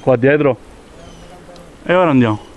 Qua dietro? E ora andiamo.